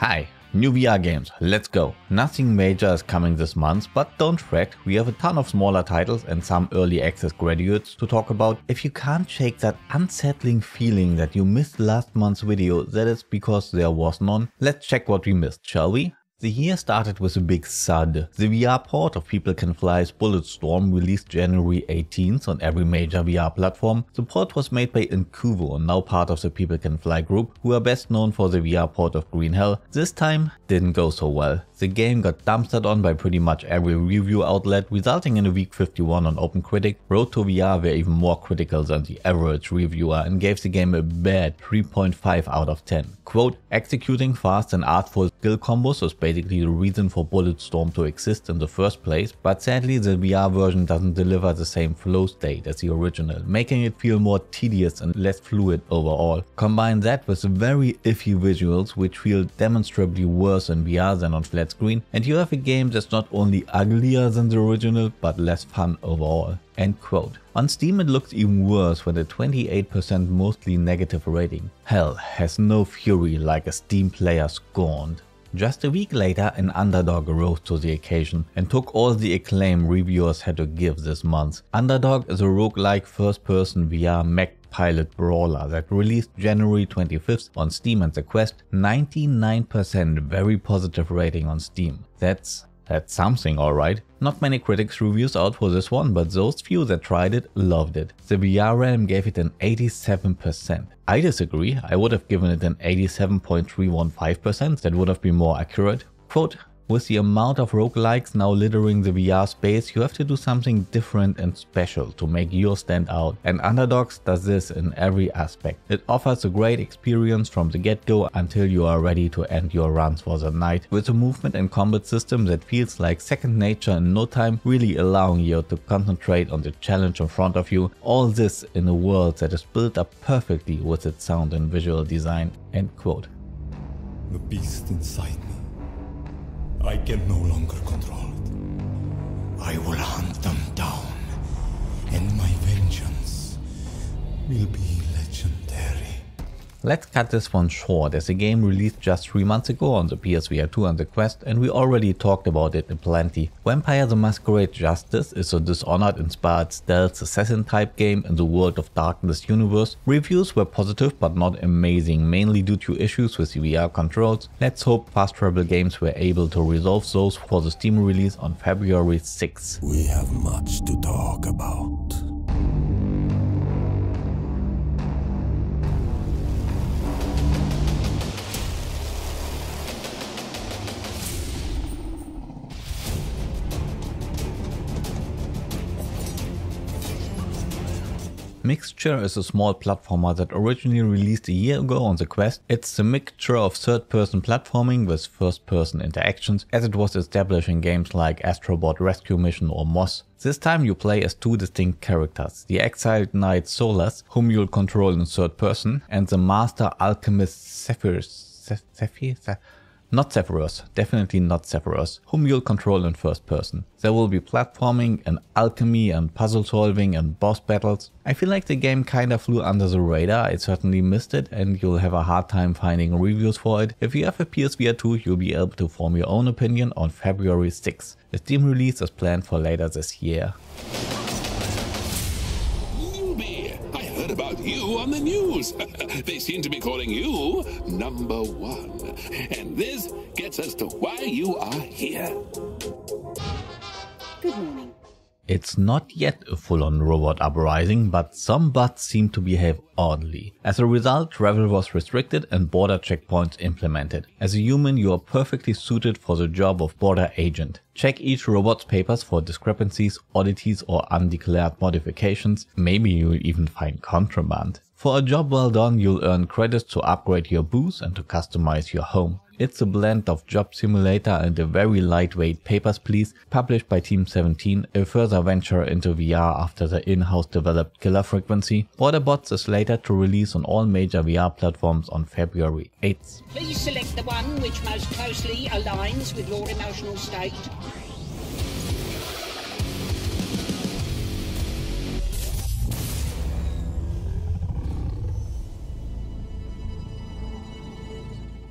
Hi, new VR games, let's go. Nothing major is coming this month, but don't fret, we have a ton of smaller titles and some early access graduates to talk about. If you can't shake that unsettling feeling that you missed last month's video, that is because there was none. Let's check what we missed, shall we? The year started with a big thud. The VR port of People Can Fly's Bulletstorm released January 18th on every major VR platform. The port was made by Incuvo, now part of the People Can Fly group, who are best known for the VR port of Green Hell. This time didn't go so well. The game got dumpstered on by pretty much every review outlet, resulting in a weak 51 on OpenCritic. Road to VR were even more critical than the average reviewer and gave the game a bad 3.5 out of 10. Quote, executing fast and artful skill combos was basically the reason for Bulletstorm to exist in the first place, but sadly the VR version doesn't deliver the same flow state as the original, making it feel more tedious and less fluid overall. Combine that with very iffy visuals which feel demonstrably worse in VR than on flat screen and you have a game that's not only uglier than the original but less fun overall. End quote. On Steam it looks even worse with a 28% mostly negative rating. Hell has no fury like a Steam player scorned. Just a week later, an underdog rose to the occasion and took all the acclaim reviewers had to give this month. Underdog is a roguelike first-person VR mech pilot brawler that released January 25th on Steam and the Quest, 99% very positive rating on Steam. That's that's something alright. Not many critics reviews out for this one, but those few that tried it loved it. The VR Realm gave it an 87%. I disagree, I would have given it an 87.315%, that would have been more accurate. Quote, with the amount of roguelikes now littering the VR space, you have to do something different and special to make yours stand out. And Underdogs does this in every aspect. It offers a great experience from the get-go until you are ready to end your runs for the night, with a movement and combat system that feels like second nature in no time, really allowing you to concentrate on the challenge in front of you. All this in a world that is built up perfectly with its sound and visual design. End quote. The beast inside me I can no longer control it. I will hunt them down, and my vengeance will be legendary. Let's cut this one short as the game released just 3 months ago on the PSVR 2 and the Quest and we already talked about it in plenty. Vampire the Masquerade Justice is a Dishonored inspired stealth assassin type game in the World of Darkness universe. Reviews were positive but not amazing, mainly due to issues with the VR controls. Let's hope Fast Travel Games were able to resolve those for the Steam release on February 6. We have much to talk about. Mixture is a small platformer that originally released a year ago on the Quest. It's a mixture of third-person platforming with first-person interactions as it was established in games like Astrobot Rescue Mission or Moss. This time you play as two distinct characters, the exiled knight Solas, whom you'll control in third person, and the master alchemist Zephyrus. Zephyr? Not Sephiroth, definitely not Sephiroth, whom you'll control in first person. There will be platforming and alchemy and puzzle solving and boss battles. I feel like the game kinda flew under the radar, I certainly missed it and you'll have a hard time finding reviews for it. If you have a PSVR 2 you'll be able to form your own opinion on February 6. The Steam release is planned for later this year. On the news. they seem to be calling you number one. And this gets us to why you are here. Good morning. It's not yet a full-on robot uprising, but some bots seem to behave oddly. As a result, travel was restricted and border checkpoints implemented. As a human, you are perfectly suited for the job of border agent. Check each robot's papers for discrepancies, oddities or undeclared modifications. Maybe you'll even find contraband. For a job well done, you'll earn credits to upgrade your booth and to customize your home. It's a blend of Job Simulator and a very lightweight Papers, Please, published by Team 17, a further venture into VR after the in-house developed Killer Frequency. Border Bots is slated to release on all major VR platforms on February 8th. Please select the one which most closely aligns with your emotional state.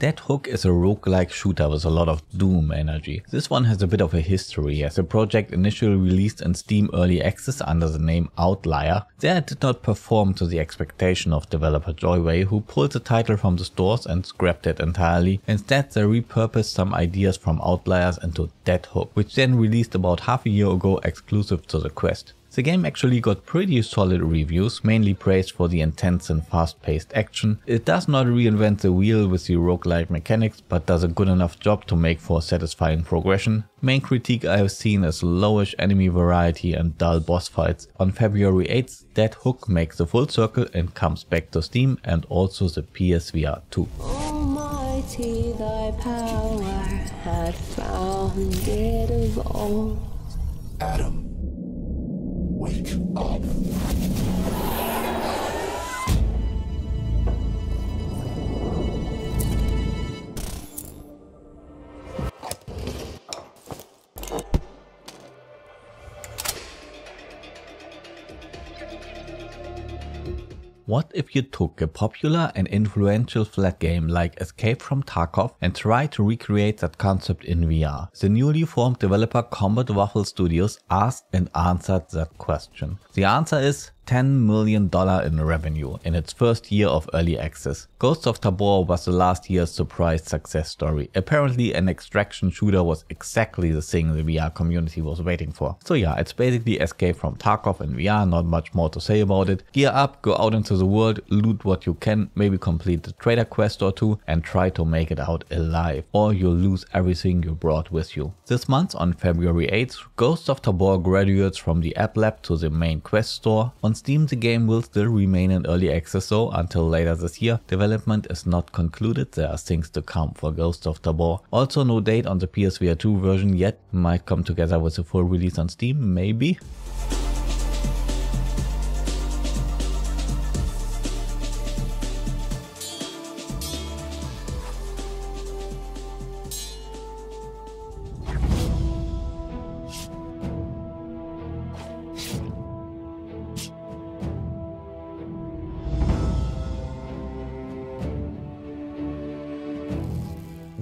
Dead Hook is a roguelike shooter with a lot of Doom energy. This one has a bit of a history as the project initially released in Steam Early Access under the name Outlier. There it did not perform to the expectation of developer Joyway who pulled the title from the stores and scrapped it entirely. Instead they repurposed some ideas from Outliers into Dead Hook, which then released about half a year ago exclusive to the Quest. The game actually got pretty solid reviews, mainly praised for the intense and fast-paced action. It does not reinvent the wheel with the roguelike mechanics, but does a good enough job to make for satisfying progression. Main critique I have seen is lowish enemy variety and dull boss fights. On February 8th, Dead Hook makes the full circle and comes back to Steam and also the PSVR 2. Almighty thy power had found it evolved. Adam, wake up. What if you took a popular and influential flat game like Escape from Tarkov and tried to recreate that concept in VR? The newly formed developer Combat Waffle Studios asked and answered that question. The answer is $10 million in revenue in its first year of early access. Ghosts of Tabor was the last year's surprise success story. Apparently an extraction shooter was exactly the thing the VR community was waiting for. So yeah, it's basically Escape from Tarkov in VR, not much more to say about it. Gear up, go out into the world, loot what you can, maybe complete the trader quest or two and try to make it out alive or you'll lose everything you brought with you. This month on February 8th, Ghosts of Tabor graduates from the app lab to the main quest store. On Steam the game will still remain in early access though until later this year. Development is not concluded, there are things to come for Ghost of Tabor. Also no date on the PSVR 2 version yet, might come together with a full release on Steam, maybe.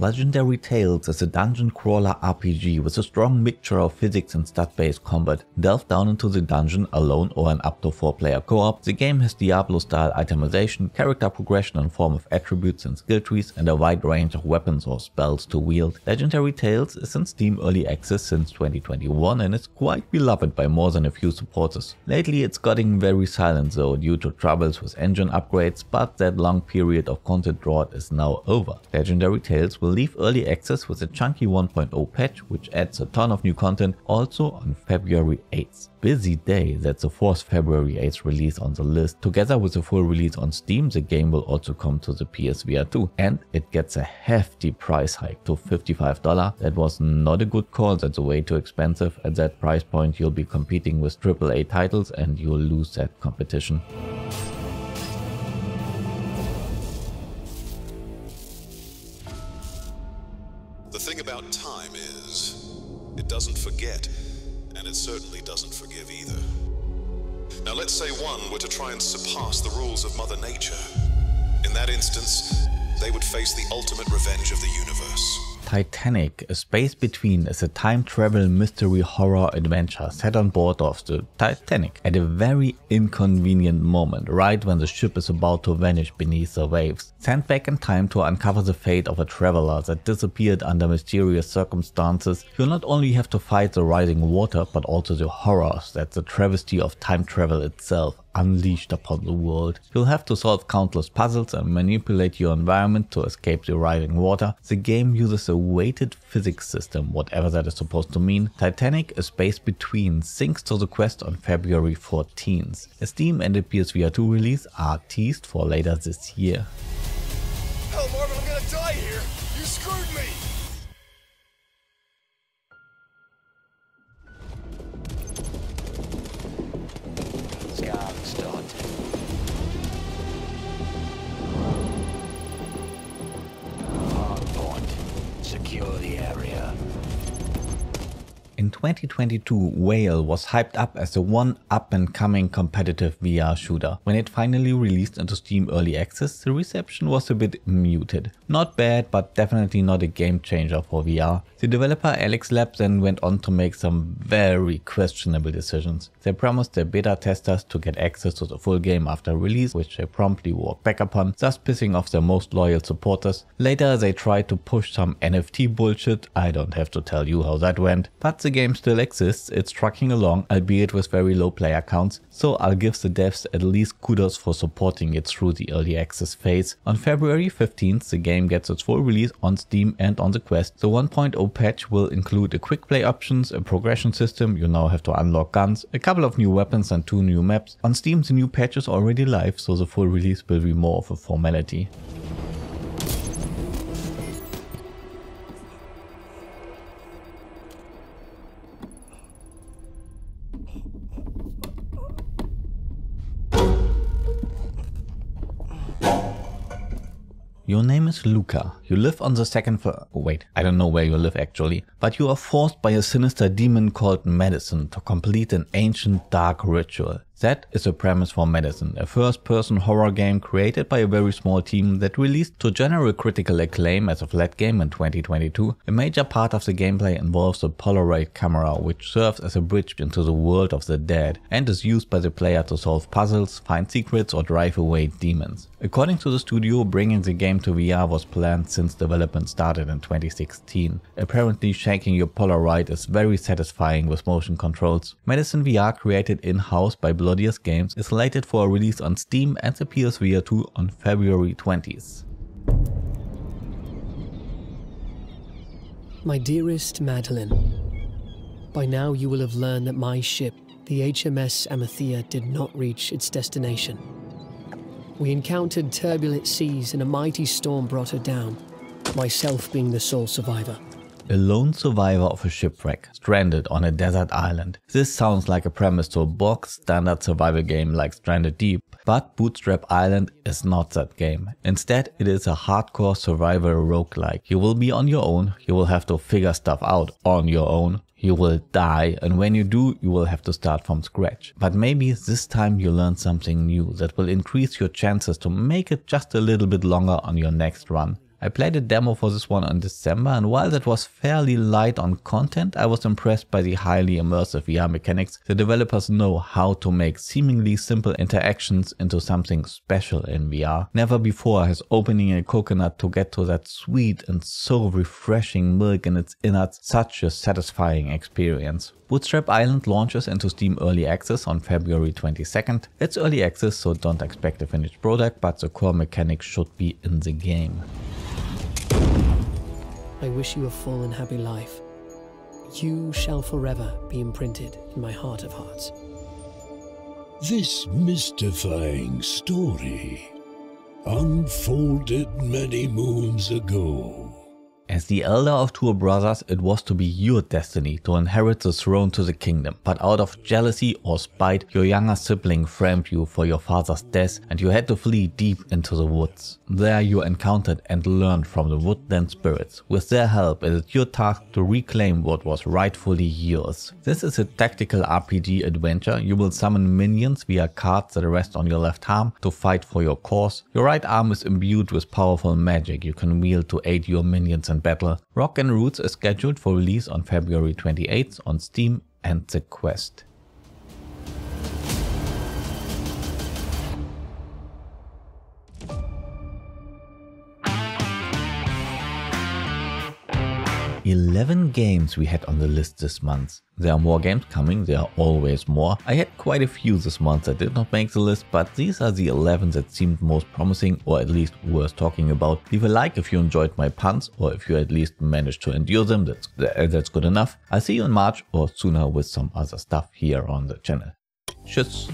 Legendary Tales is a dungeon crawler RPG with a strong mixture of physics and stat-based combat. Delve down into the dungeon alone or in up to 4 player co-op. The game has Diablo style itemization, character progression in form of attributes and skill trees and a wide range of weapons or spells to wield. Legendary Tales is in Steam Early Access since 2021 and is quite beloved by more than a few supporters. Lately it's getting very silent though due to troubles with engine upgrades but that long period of content drought is now over. Legendary Tales will leave early access with a chunky 1.0 patch which adds a ton of new content also on February 8th. Busy day, that's the fourth February 8th release on the list. Together with the full release on Steam, the game will also come to the PSVR 2 and it gets a hefty price hike to $55. That was not a good call, that's way too expensive. At that price point you'll be competing with AAA titles and you'll lose that competition. Now, let's say one were to try and surpass the rules of Mother Nature. In that instance, they would face the ultimate revenge of the universe. Titanic, A Space Between is a time travel mystery horror adventure set on board of the Titanic at a very inconvenient moment, right when the ship is about to vanish beneath the waves. Sent back in time to uncover the fate of a traveler that disappeared under mysterious circumstances, you'll not only have to fight the rising water, but also the horrors that the travesty of time travel itself unleashed upon the world. You'll have to solve countless puzzles and manipulate your environment to escape the rising water. The game uses a weighted physics system, whatever that is supposed to mean. Titanic, A Space Between sinks to the quest on February 14th. A Steam and a PSVR 2 release are teased for later this year. Hell, Marvin, I'm gonna die here. You screwed me. 2022, Vail was hyped up as the one up and coming competitive VR shooter. When it finally released into Steam Early Access, the reception was a bit muted. Not bad, but definitely not a game changer for VR. The developer AEXLAB then went on to make some very questionable decisions. They promised their beta testers to get access to the full game after release, which they promptly walked back upon, thus pissing off their most loyal supporters. Later they tried to push some NFT bullshit, I don't have to tell you how that went, but the game still exists, it's trucking along, albeit with very low player counts, so I'll give the devs at least kudos for supporting it through the early access phase. On February 15th the game gets its full release on Steam and on the Quest. The 1.0 patch will include a quick play options, a progression system, you now have to unlock guns, a couple of new weapons and two new maps. On Steam the new patch is already live so the full release will be more of a formality. Your name is Luca. You live on the second floor. Oh, wait, I don't know where you live actually. But you are forced by a sinister demon called Madison to complete an ancient dark ritual. That is the premise for Madison, a first-person horror game created by a very small team that released to general critical acclaim as a flat game in 2022. A major part of the gameplay involves a Polaroid camera which serves as a bridge into the world of the dead and is used by the player to solve puzzles, find secrets or drive away demons. According to the studio, bringing the game to VR was planned since development started in 2016. Apparently shaking your Polaroid is very satisfying with motion controls. Madison VR created in-house by Blood Melodious Games is slated for a release on Steam and the PSVR 2 on February 20th. My dearest Madeline, by now you will have learned that my ship, the HMS Amathea, did not reach its destination. We encountered turbulent seas and a mighty storm brought her down, myself being the sole survivor a lone survivor of a shipwreck, stranded on a desert island. This sounds like a premise to a box standard survival game like Stranded Deep, but Bootstrap Island is not that game. Instead, it is a hardcore survival roguelike. You will be on your own, you will have to figure stuff out on your own, you will die and when you do you will have to start from scratch. But maybe this time you learn something new that will increase your chances to make it just a little bit longer on your next run. I played a demo for this one in December and while that was fairly light on content, I was impressed by the highly immersive VR mechanics. The developers know how to make seemingly simple interactions into something special in VR. Never before has opening a coconut to get to that sweet and so refreshing milk in its innards such a satisfying experience. Bootstrap Island launches into Steam Early Access on February 22nd. It's early access so don't expect a finished product but the core mechanics should be in the game. I wish you a full and happy life. You shall forever be imprinted in my heart of hearts. This mystifying story unfolded many moons ago as the elder of two brothers, it was to be your destiny to inherit the throne to the kingdom, but out of jealousy or spite, your younger sibling framed you for your father's death and you had to flee deep into the woods. There you encountered and learned from the woodland spirits. With their help, it is your task to reclaim what was rightfully yours. This is a tactical RPG adventure. You will summon minions via cards that rest on your left arm to fight for your cause. Your right arm is imbued with powerful magic you can wield to aid your minions in battle. Rock and Roots is scheduled for release on February 28th on Steam and the Quest. 11 games we had on the list this month. There are more games coming, there are always more. I had quite a few this month that did not make the list, but these are the 11 that seemed most promising or at least worth talking about. Leave a like if you enjoyed my puns or if you at least managed to endure them, that's, that's good enough. I'll see you in March or sooner with some other stuff here on the channel. Tschüss.